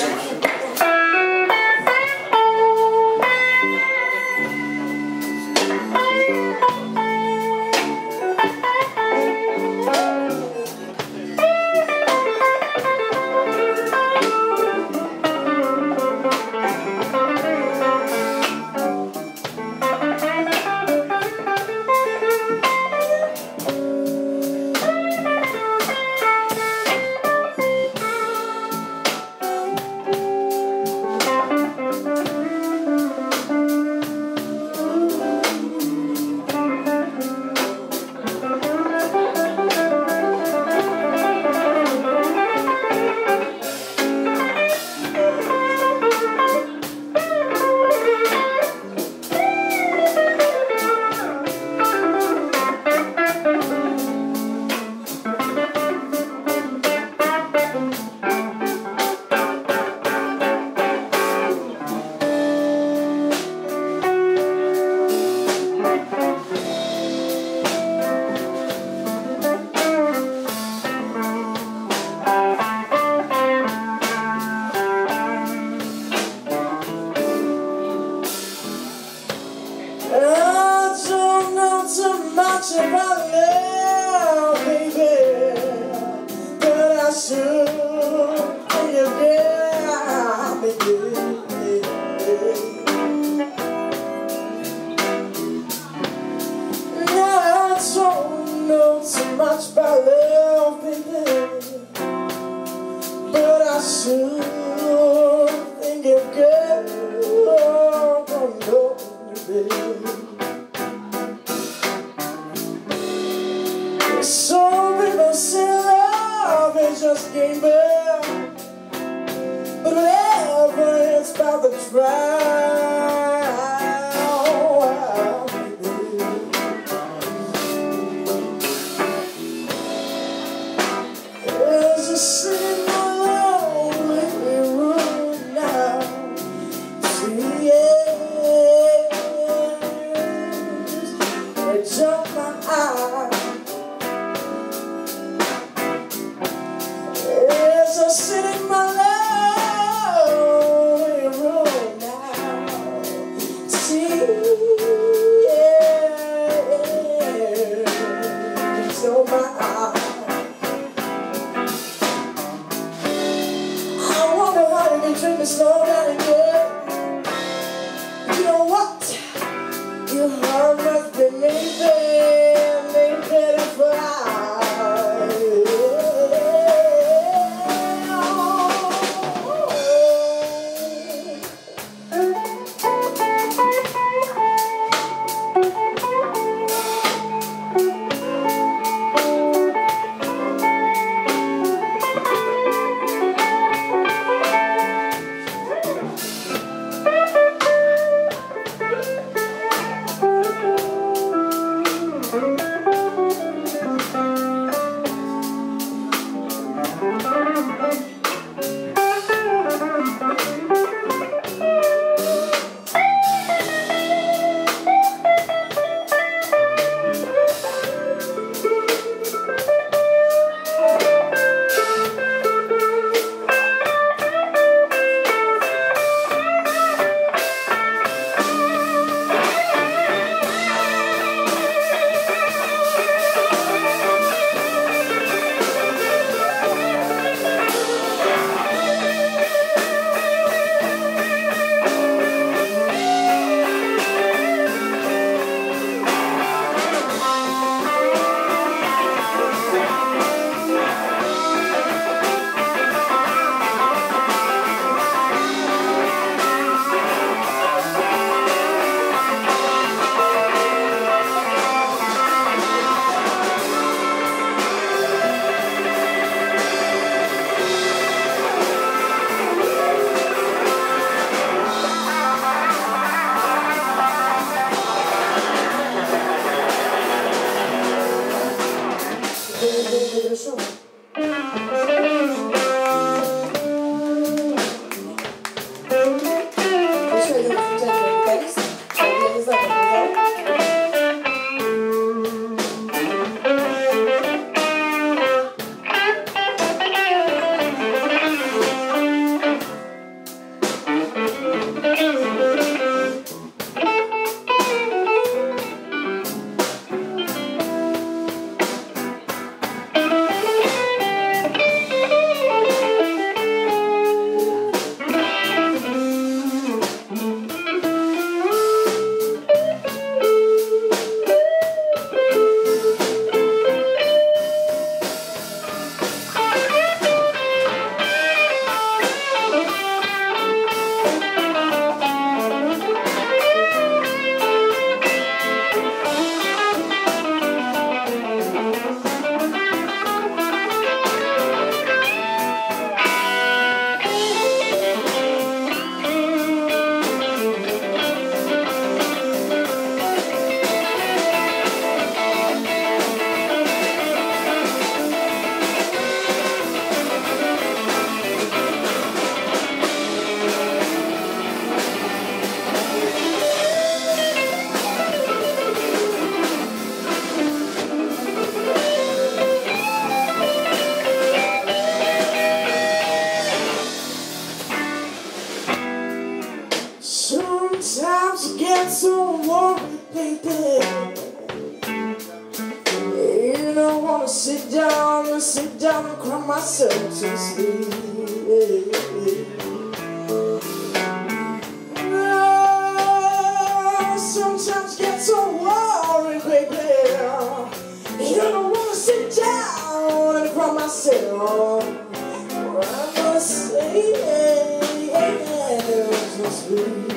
Obrigado. about love, baby, but I should. Yeah. I don't know too much about love, baby, but I should. Some people say love is just gaming But whatever, it's about the drive Sometimes you get so worried, baby. You don't wanna sit down and sit down and cry myself to sleep. Sweet.